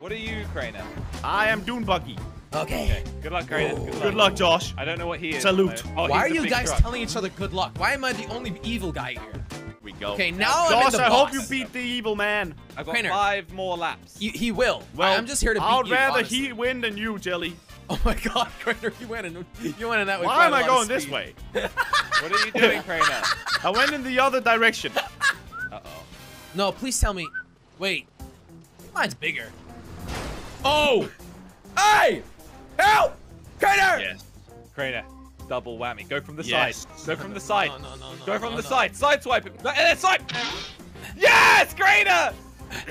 What are you, Crainer? I am Dune Buggy. Okay. Good luck, Crainer. Good luck. Good luck, Josh. I don't know what he is. Salute. Oh, Why are you guys truck. telling each other good luck? Why am I the only evil guy here? We go. Okay, now I'm in Josh, the I hope you beat the evil man. I've got Crainer. five more laps. He, he will. Well, I'm just here to beat I'd you. rather honestly. he win than you, Jelly. Oh my God, Crainer, you went in. You went in that way. Why am I going this way? What are you doing, Crainer? I went in the other direction. Uh-oh. No, please tell me. Wait, mine's bigger. Oh! Hey! Help! Crainer! yes. Crainer, double whammy. Go from the Yes. side. Go from the side. No, no, no, no, Go from no, the no. side. Side swipe him. No, eh, side. Yes, Crainer!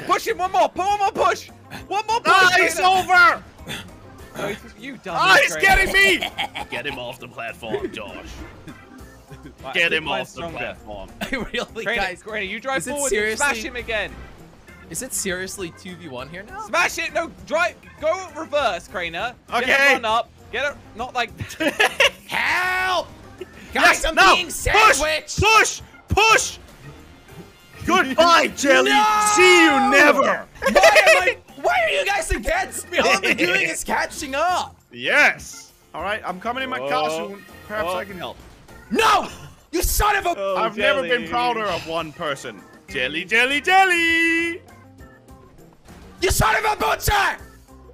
Push him one more. Put one more push. One more push. Ah, it's over! Oh, he's- you dumb. Ah, he's getting me! Get him off the platform, Josh. Get him off the platform. really, Crainer, guys? Crainer, you drive forward and smash him again. Is it seriously 2v1 here now? Smash it. No, drive. Go reverse, Crainer. Get Okay. a run up. Get it. Not like. Help! Yes, Guys, I'm no, being sandwiched! Push! Push! Push! Goodbye, Jelly! No! See you never! Why am I? Why are you guys against me? All I'm doing is catching up. Yes! Alright, I'm coming in my car Oh. soon. Perhaps Oh. I can help. No! You son of a! Oh, I've never been prouder of one person. Jelly, jelly, jelly! You son of a butcher!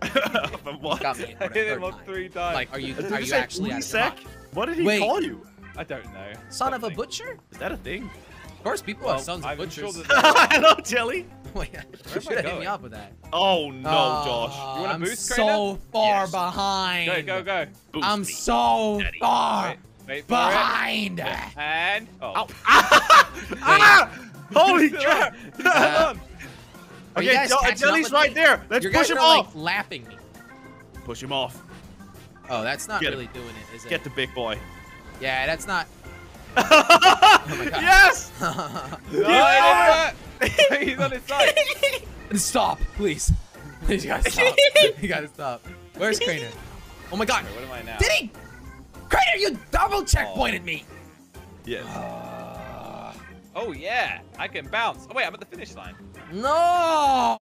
But what? Got me. I for the hit him third on three times. Like, are you Did are you you actually out of Ulisek? What did he Wait. call you? I don't know. Son of a butcher? Is that a thing? Of course, people Well, have sons of I'm butchers. sure Hello, Jelly. Wait, you am should I have hit me going? up with that. Oh no, Josh. Oh, You wanna I'm boost, so Crainer? far Yes. behind. Go, go, go. Boost I'm me. so Daddy. far Wait, wait behind. it. And oh. Ow. ah! Holy crap! Uh, Are you okay, guys Jo- catching up Jelly's right me? there. Let's you push him are off. like laughing me. Push him off. Oh, that's not Get really doing it, is it? Get the big boy. yeah, that's not. Oh yes! No, Yeah. it. He's on his side. Stop, please. Please, you gotta stop. you gotta stop. Where's Crainer? Oh my god. Okay, what am I now? Did he? Crainer, you double checkpointed oh. me. Yes. Oh yeah, I can bounce. Oh wait, I'm at the finish line. No.